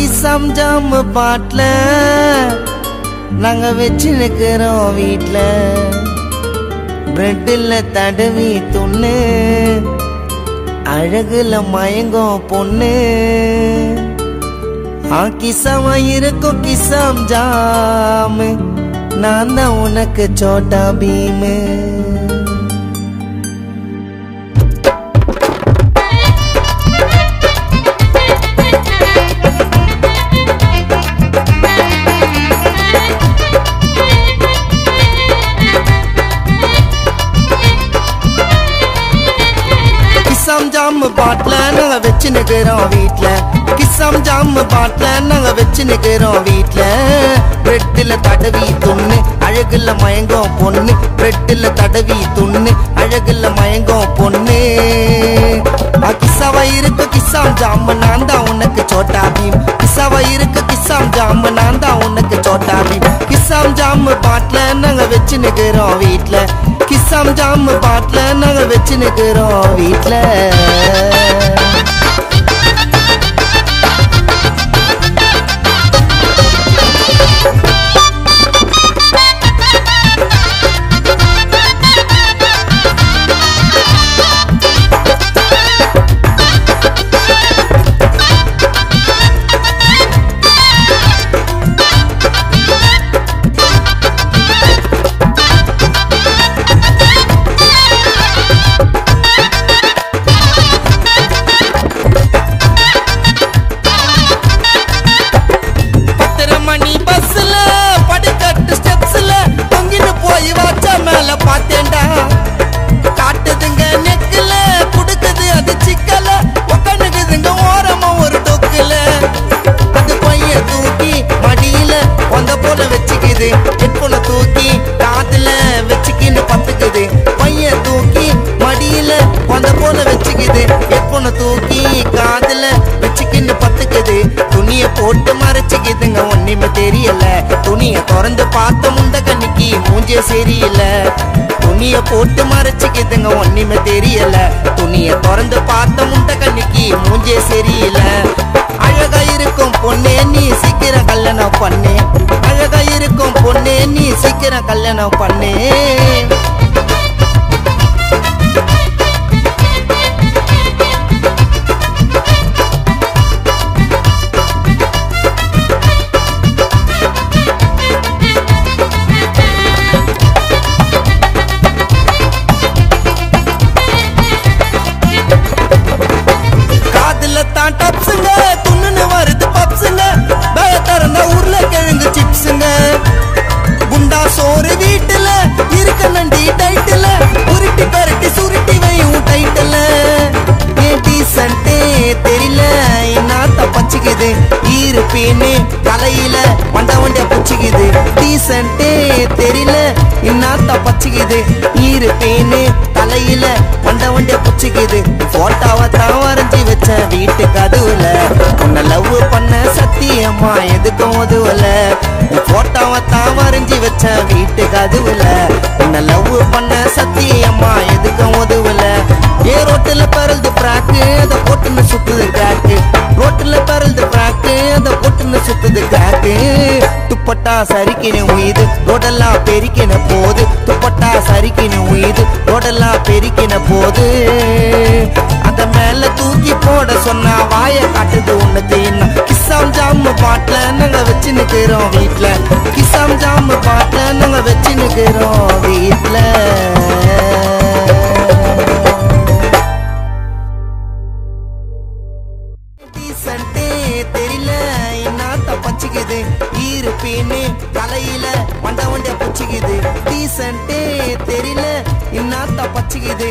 ஆக்கி சம்ஜாம் பாட்டில். நாங்கள் வச்சு நிற்கிறோம் வீட்டில் பிரெட்டில் தடவி துண்ணு. அழகுல மயங்கும் பொண்ணு. ஆ கிசமா இருக்கும் கிசாம் ஜாம். நான் தான் உனக்கு சோட்டா பீமு. பாட்டில நாங்க வச்சு நிக்கிறோம் வீட்ல. கிசாம் ஜாம் பாட்டில நாங்க வச்சு நிக்கிறோம் வீட்ல. பிரெட்டில தடவி துண்ணு அழகுல மயங்கும் பொண்ணு. பிரெட்டில தடவி துண்ணு அழகுல மயங்கும் பொண்ணு. ஆ, கிசாவா இருக்கு கிசாம் ஜாம். நான் தான் உனக்கு சோட்டா பீம். கிசாவா இருக்கு கிசாம் ஜாம். நான் தான் உனக்கு சோட்டா பீம். கிசாம் ஜாம் பாட்டில் நாங்க வச்சு நிக்கிறோம் வீட்டில் கிசாம் ஜாம் பாட்டில் நாங்க வச்சு நிக்கிறோம் வீட்டில் மணி பஸ்ல படுக்கட்டு ஸ்டெப்ஸ்ல தொங்கிட்டு போய் வாச்ச மேல பார்த்தேன்டா. காட்டுதுங்க நெக்குல குடுக்குது அது சிக்கல. உக்காந்துக்குதுங்க ஓரமா ஒரு தொக்குல. அது பைய தூக்கி மடியில வந்த போல வச்சுக்குது. ஹெட்போனை தூக்கி காத்துல வச்சுக்கின்னு பத்துக்குது. பைய தூக்கி மடியில வந்த போல வச்சுக்குது. ஹெட்போனை தூக்கி காதுல வச்சுக்கின்னு பத்துக்குது. துணியை போட்டு மறைச்சுக்குதுங்க ஒண்ணுமே தெரியல. துணிய திறந்து பார்த்த முந்த கண்ணிக்கு மூஞ்சே சரியில்ல. துணிய போட்டு மறைச்சுக்கிதுங்க ஒண்ணுமே தெரியல. துணிய திறந்து பார்த்த முந்த கண்ணிக்கு மூஞ்சே சரியில்ல. அழகா இருக்கும் பொண்ணே நீ சீக்கிரம் கல்யாணம் பண்ணு. அழகா இருக்கும் பொண்ணே நீ சீக்கிரம் கல்யாணம் பண்ணு. காதுல தான் டப்ஸுங்க. துண்ணுன்னு வருது பப்ஸுங்க. பேய திறந்த உருள கிழங்கு சிப்ஸுங்க. குண்டா சோறு வீட்டுல இருக்க நண்டி டைட்டுல. உருட்டி பரட்டி சுருட்டி வையும் டைட்டுல. ஏன் டீசன்ட்டே தெரியல என்னத்த பச்சிக்குது. ஈருப்பேன்னு தலையில வண்ட வண்டிய புச்சிக்குது. டீசன்ட்டே தெரியல என்னத்த பச்சிக்குது. ஈருப்பேன்னு தலையில அந்த வண்டிய புச்சிக்குது போட்டோவை தான் வரைஞ்சி வச்ச வீட்டு கதுவுல. உன்னை லவ் பண்ண சத்தியம்மா எதுக்கும் உதவல போட்டோவை தான் வரைஞ்சி வச்ச வீட்டு கதுவுல. உன்னை லவ் பண்ண சத்தியம்மா எதுக்கும் உதவல ஏ ரோட்டுல பறந்து பிராக்கு அதை போட்டுன்னு சுத்துது கிராக்கு ரோட்டுல பறந்து பிராக்கு அதை போட்டுன்னு சுத்துது கிராக்கு துப்பட்டா சரிக்கின உயிது ரோடெல்லாம் பெருக்கின போ போது. அத மேல தூக்கி போட சொன்னா வாய காட்டுது ஒண்ணு செய்யணும் கிசாம் ஜாம் பாட்டுல நாங்க வச்சு நிக்கிறோம் வீட்டுல கிசாம் ஜாம் பாட்டுல நாங்க வச்சு நிக்கிறோம் வீட்டுல தெரியல என்னத்த பச்சிக்குது? ஈருப்பேன்னு தலையில வண்ட வண்டிய புச்சிக்குது. டீசன்ட்டே தெரியல என்னத்த பச்சிக்குது?